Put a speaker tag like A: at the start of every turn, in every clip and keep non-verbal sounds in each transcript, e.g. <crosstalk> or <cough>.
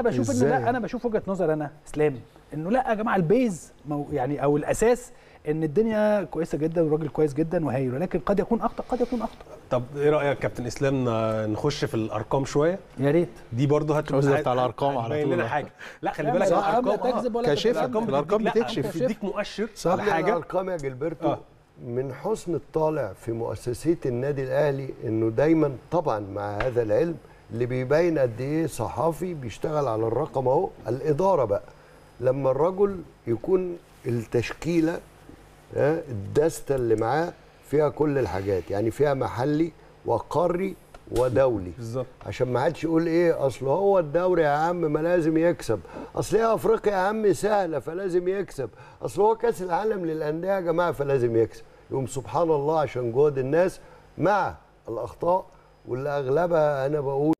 A: أنا بشوف ان
B: إزاي؟
A: لا أنا بشوف وجهه نظر أنا اسلام انه لا يا جماعة ال base مو- يعني أو الاساس ان الدنيا كويسه جدا والراجل كويس جدا وهايل ولكن قد يكون اخطا قد يكون اخطا
C: طب إيه رايك كابتن اسلام ن- نخش في الارقام شوية
A: يا ريت
C: دي برضه هت
B: قصدك على الأرقام على طول.
C: لنا حاجة لا خلي بالك الارقام
A: لا تكذب ولا
B: كاشفة.
A: تكذب.
C: الارقام
B: بتكشف.
C: بتديك مؤشر
B: صح.
C: على حاجة
D: الارقام يا جيلبرتو
C: آه.
D: من حسن الطالع في مؤسسيه النادي الاهلي انه دايما طبعا مع هذا العلم اللي بيبين قد إيه صحافي بيشتغل على الرقم أهو. الإدارة بقى لما الرجل يكون التشكيلة الدستة اللي معاه فيها كل الحاجات يعني فيها محلي وقاري ودولي.
C: بالظبط.
D: عشان ما حدش يقول إيه أصل هو الدوري يا عم ما لازم يكسب. أصل هي أفريقيا يا عم سهلة فلازم يكسب. أصل هو كأس العالم للأندية يا جماعة فلازم يكسب. يقوم سبحان الله عشان جهد الناس مع الأخطاء واللي اغلبها أنا بقول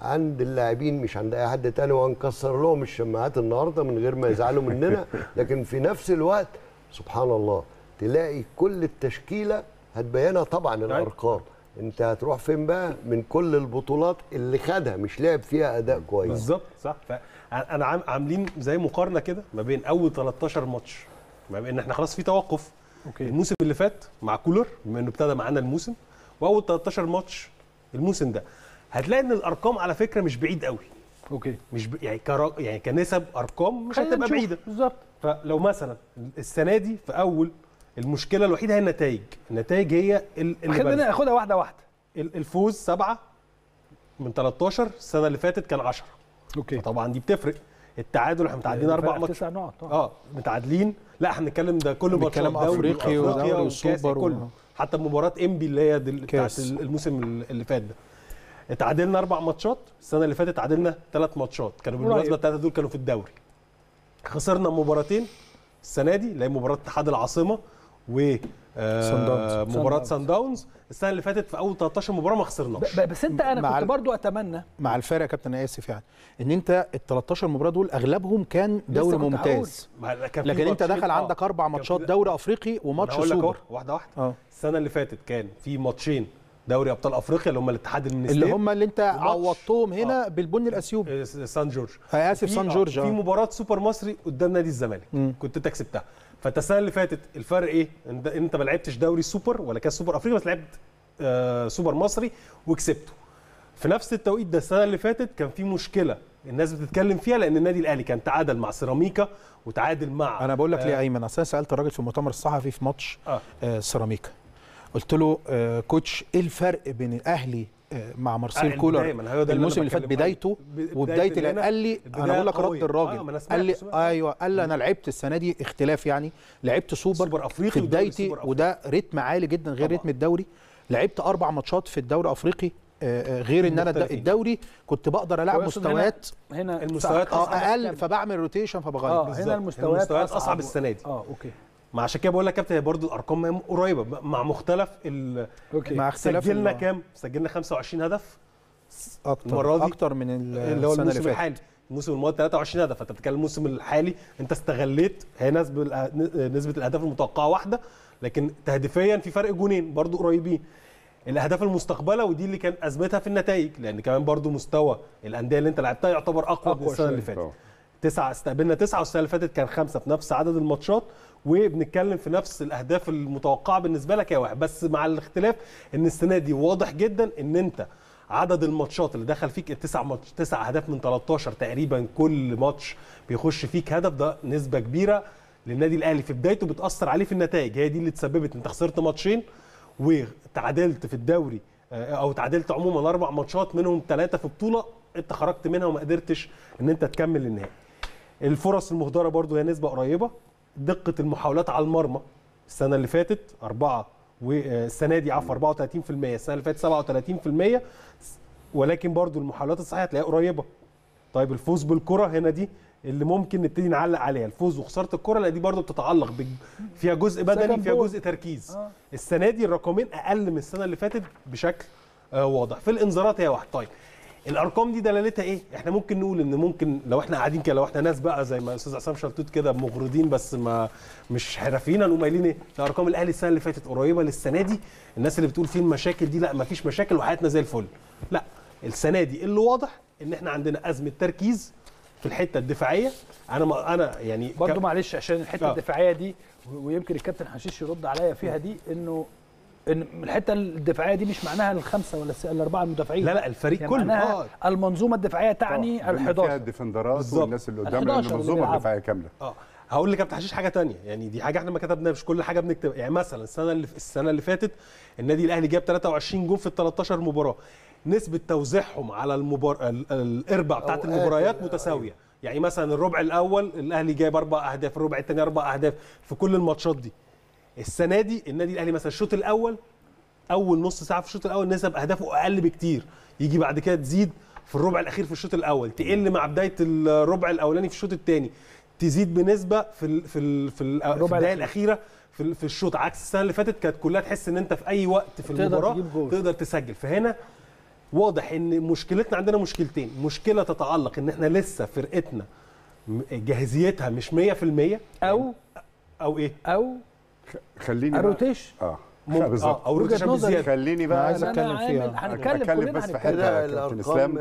D: عند اللاعبين مش عند أي حد تاني وهنكسر لهم الشماعات النهارده من غير ما يزعلوا مننا. <laughs> لكن في نفس الوقت سبحان الله تلاقي كل التشكيلة هتبينها طبعا الأرقام. أنت هتروح فين بقى؟ من كل البطولات اللي خدها مش لعب فيها أداء كويس.
C: بالظبط صح. فانا عام عاملين زي مقارنة كده ما بين أول 13 ماتش. ما بين إحنا خلاص في توقف.
A: okay.
C: الموسم اللي فات مع كولر بما إنه ابتدى معانا الموسم وأول 13 ماتش الموسم ده. هتلاقي إن الأرقام على فكرة مش بعيد قوي.
A: okay.
C: مش ب... يعني كرا... يعني كنسب أرقام مش هتبقى
A: نشوف.
C: بعيدة.
A: بالظبط.
C: فلو مثلا السنة دي في أول المشكلة الوحيدة هي النتائج. النتائج هي اللي
A: خلينا. ناخدها واحدة واحدة.
C: ال- الفوز سبعة من 13 السنة اللي فاتت كان 10
A: okay.
C: طبعا دي بتفرق. التعادل إحنا متعادلين أربع ماتشات
A: تسع نقط. آه.
C: آه متعادلين. لا إحنا بنتكلم ده كل ماتشات دوري
B: أفريقي
C: وأفريقيا
B: ودوري وسوبر و-
C: كله. حتى مباراة إنبي اللي هي. بتاعت. الموسم اللي فات ده اتعادلنا أربع ماتشات السنة اللي فاتت تعادلنا ثلاث ماتشات كانوا
A: بالمناسبة.
C: الثلاثه دول كانوا في الدوري خسرنا مباراتين السنة دي اللي هي مباراة اتحاد العاصمة و آه،
B: سان داونز.
C: مباراة
A: سان
C: داونز السنة اللي فاتت في أول 13 مباراة ما خسرناش.
A: ب- بس انت
B: أنا
A: كنت برضو أتمنى.
B: مع الفرق يا كابتن أنا آسف يعني إن أنت ال 13 مباراة دول أغلبهم كان دوري ممتاز. لكن
C: أنت
B: داخل
C: آه،
B: عندك
C: أربع
B: ماتشات دوري أفريقي وماتش سوبر.
C: واحدة واحدة.
B: آه.
C: السنة اللي فاتت كان في ماتشين دوري أبطال أفريقيا اللي هم الاتحاد المنستير
B: اللي هم اللي انت عوضتهم هنا
C: آه.
B: بالبني الأثيوبي.
C: آه، سان جورج.
B: آه، آسف
C: في-
B: سان
C: آه،
B: جورج
C: في
B: آه.
C: مباراة سوبر مصري قدام نادي الزمالك. كنت أنت كسبتها. فانت السنة اللي فاتت الفرق إيه؟ أنت ما لعبتش دوري سوبر ولا كاس سوبر أفريقيا بس لعبت آه سوبر مصري وكسبته. في نفس التوقيت ده السنة اللي فاتت كان في مشكلة الناس بتتكلم فيها لأن النادي الأهلي كان تعادل مع سيراميكا وتعادل مع
B: أنا بقول لك ليه يا
C: آه،
B: أيمن؟ أصل أنا سألت الراجل في المؤتمر الصحفي في ماتش
C: آه.
B: آه سيراميكا. قلت له آه coach إيه الفرق بين الأهلي آه مع مارسيل
C: البداية،
B: كولر الموسم اللي فات بدايته وبداية قال لي أنا بقول لك. رد
C: آه،
B: الراجل
C: أنا سمعت-
B: قال لي. أيوه قال لي أنا لعبت السنة دي اختلاف يعني لعبت سوبر,
C: سوبر أفريقي
B: في بدايتي
C: سوبر أفريقي.
B: وده رتم عالي جدا غير
C: طبعا.
B: رتم الدوري لعبت أربع ماتشات في الدوري الأفريقي آه، آه، غير إن
C: أنا.
B: الدوري كنت بقدر ألعب
A: ويقصد هنا-
B: مستويات
A: هنا
C: المستويات.
B: أقل فبعمل rotation فبغير
A: آه
C: بالظبط.
A: هنا المستويات
C: المستويات أصعب السنة دي.
A: آه okay
C: ما عشان كده بقول لك يا كابتن هي برضه الأرقام قريبة. مع مختلف ال...
A: okay.
B: مع اختلاف
C: سجلنا كام؟ سجلنا 25 هدف
B: أكتر
C: المرة دي.
B: أكتر من ال-
C: اللي هو الموسم الحالي. الموسم الماضي 23 هدف. فانت بتتكلم الموسم الحالي. أنت استغليت هي نسبة الأهداف المتوقعة واحدة. لكن تهديفيا في فرق جونين برضو قريبين. الأهداف المستقبلة ودي اللي كان ازمتها في النتائج. لأن كمان برضو مستوى الأندية اللي أنت لعبتها يعتبر أقوى من
A: أقوى
C: السنة اللي. فاتت. تسعه استقبلنا تسعه والسنة اللي فاتت كان خمسة في نفس عدد الماتشات وبنتكلم في نفس الأهداف المتوقعة بالنسبة لك يا واحد. بس مع الاختلاف إن السنة دي واضح جدا إن أنت عدد الماتشات اللي دخل فيك التسع ماتش تسع أهداف من 13 تقريبا كل ماتش بيخش فيك هدف ده نسبة كبيرة للنادي الأهلي. في بدايته بتأثر عليه في النتائج هي دي اللي تسببت أنت خسرت ماتشين وتعادلت في الدوري آه، أو تعادلت عموما أربع ماتشات منهم ثلاثة في بطولة أنت خرجت منها وما قدرتش إن أنت تكمل النهائي. الفرص المهدرة برضو هي نسبة قريبة. دقة المحاولات على المرمى السنة اللي فاتت أربعة والسنة دي عفوا 34% السنة اللي فاتت 37% ولكن برضو المحاولات الصحيحة تلاقيها قريبة. طيب الفوز بالكرة هنا دي اللي ممكن نبتدي نعلق عليها. الفوز وخسارة الكرة لا دي برضو بتتعلق بج... فيها جزء بدني فيها. جزء تركيز.
A: آه.
C: السنة دي الرقمين أقل من السنة اللي فاتت بشكل آه واضح. في الانذارات هي واحد. طيب الأرقام دي دلالتها إيه؟ إحنا ممكن نقول إن ممكن لو إحنا قاعدين كده لو إحنا ناس بقى زي ما الأستاذ عصام شلتوت كده مغرضين بس ما مش حرفيين هنقوم قايلين إيه؟ أرقام الأهلي السنة اللي فاتت قريبة للسنة دي. الناس اللي بتقول فين المشاكل دي لأ ما فيش مشاكل وحياتنا زي الفل. لأ السنة دي اللي واضح إن إحنا عندنا أزمة تركيز في الحتة الدفاعية. أنا ما أنا يعني
A: برضه
C: ك-
A: معلش عشان الحتة
C: آه.
A: الدفاعية دي ويمكن الكابتن حشيش يرد عليا فيها دي إنه إن الحتة الدفاعية دي مش معناها الخمسة ولا الأربعة المدافعين.
C: لا لا الفريق
A: يعني
C: كله.
A: معناها
C: آه.
A: المنظومة الدفاعية تعني
E: بما
A: ال
E: فيها
A: 11
E: الديفندرات. والناس اللي
A: ال
E: قدام
A: 11 اللي المنظومة.
E: الدفاعية كاملة.
C: آه. هقول لك يا حشيش حاجة تانية. يعني دي حاجة إحنا ما كتبناها مش كل حاجة بنكتب. يعني مثلا السنة اللي السنة اللي فاتت النادي الأهلي جاب 23 جون في ال 13 مباراة. نسبة توزيعهم على المبار... ال- الإربع بتاعت
D: أوقات
C: المباريات
D: ال-
C: متساوية. يعني مثلا الربع الأول الأهلي جايب أربع أهداف الربع الثاني أربع أهداف في كل الماتشات دي. السنة دي النادي الأهلي مثلا الشوط الأول أول نص ساعة في الشوط الأول نسب أهدافه أقل بكتير. يجي بعد كده تزيد في الربع الأخير في الشوط الأول تقل مع بداية الربع الأولاني في الشوط الثاني تزيد بنسبة في ال في ال في, ال في
A: الربع
C: الدقائق
A: الأخير.
C: الأخيرة في, في الشوط. عكس السنة اللي فاتت كانت كلها تحس إن أنت في أي وقت في
A: المباراة.
C: تقدر تسجل. فهنا واضح إن مشكلتنا عندنا مشكلتين. مشكلة تتعلق إن إحنا لسه فرقتنا جاهزيتها مش 100%
A: أو
C: أو إيه؟
A: أو
E: خليني ال
A: rotation؟
E: آه.
C: ممكن <laughs>
E: بالظبط.
C: آه
A: أو
C: rotation
A: نظري.
E: خليني بقى
B: عايز
E: أنا
B: أتكلم
A: أنا
B: فيها.
A: هنتكلم
E: بس في
D: كده.
E: يا كابتن
D: إسلام.